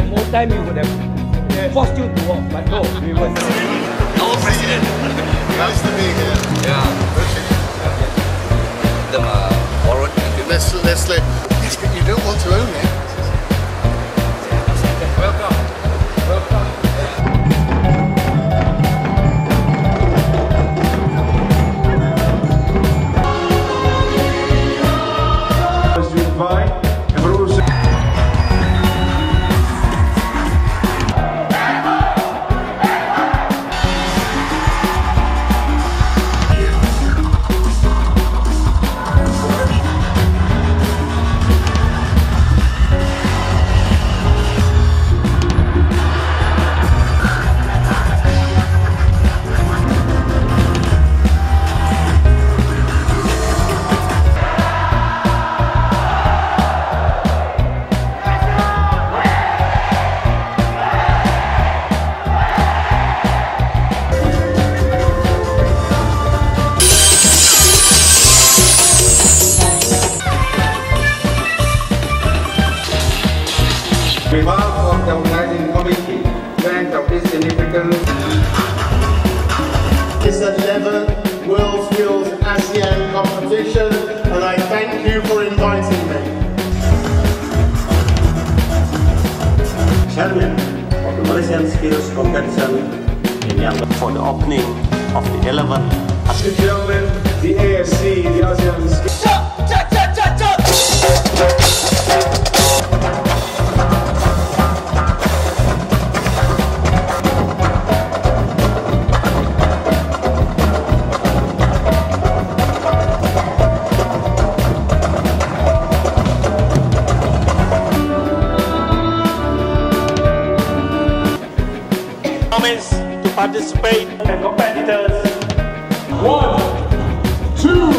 time we would have forced you to walk, but no, we were. Our president. Nice to be here. Yeah. The uh, forward. Let's, let's let, you don't want to own it. Behalf of the organizing committee, grant of this significance It's 11 World Skills ASEAN competition and I thank you for inviting me. chairman of the Malaysian Skills Competition in Yangon for the opening of the 11th Ladies and gentlemen, the ASC, the ASEAN Skills to participate and competitors. One, two,